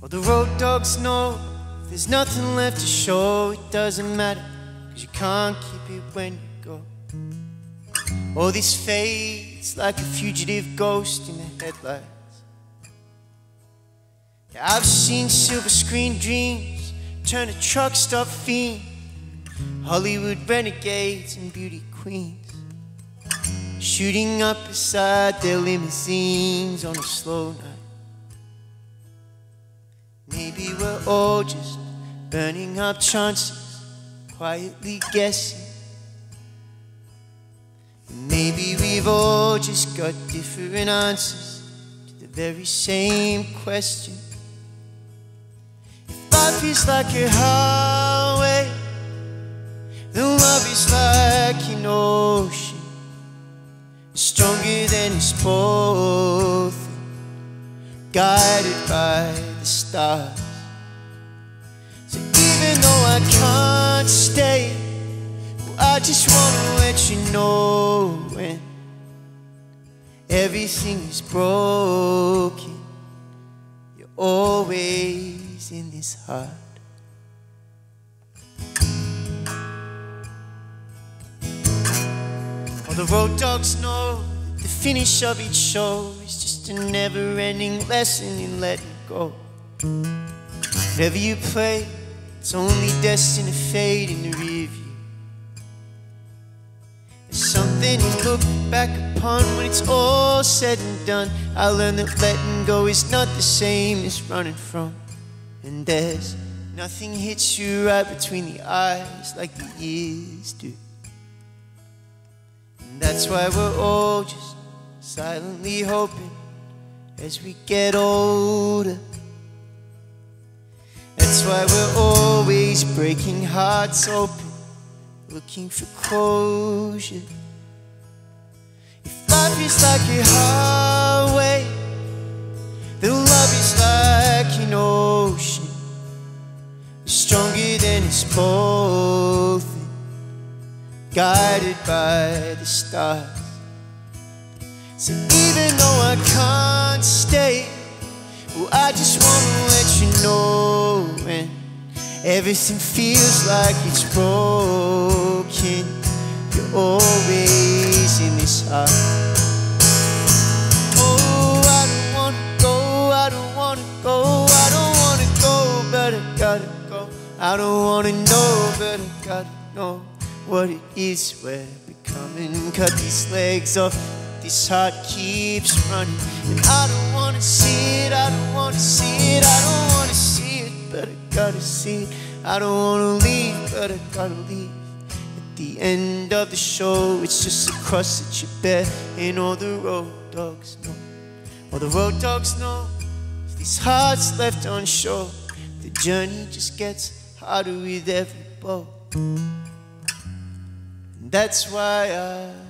Well, the road dogs know there's nothing left to show. It doesn't matter, cause you can't keep it when you go. All this fades like a fugitive ghost in the headlights. Yeah, I've seen silver screen dreams turn to truck stop fiends, Hollywood renegades and beauty queens. Shooting up beside their limousines on a slow night. All just burning up chances, quietly guessing. Maybe we've all just got different answers to the very same question. If life is like a highway, then love is like an ocean, stronger than us both, guided by the stars. Even though I can't stay, I just wanna let you know when everything is broken, you're always in this heart. All the road dogs know the finish of each show is just a never ending lesson in letting go. Whatever you play, it's only destined to fade in the rearview. There's something to look back upon when it's all said and done. I learned that letting go is not the same as running from. And there's nothing hits you right between the eyes like the years do. And that's why we're all just silently hoping as we get older. Why we're always breaking hearts open, looking for closure. If life is like a highway, then love is like an ocean, stronger than it's both, guided by the stars. So even though I can't stay, well, I just wanna let you know everything feels like it's broken. You're always in this heart. Oh, I don't wanna go, I don't wanna go, I don't wanna go, but I gotta go. I don't wanna know, but I gotta know what it is we're becoming. Cut these legs off, this heart keeps running. And I don't wanna see it, I don't wanna see it, I don't wanna leave, but I gotta leave. At the end of the show, it's just a cross that you bear, and all the road dogs know. All the road dogs know, if these hearts left on shore, the journey just gets harder with every boat. And that's why I.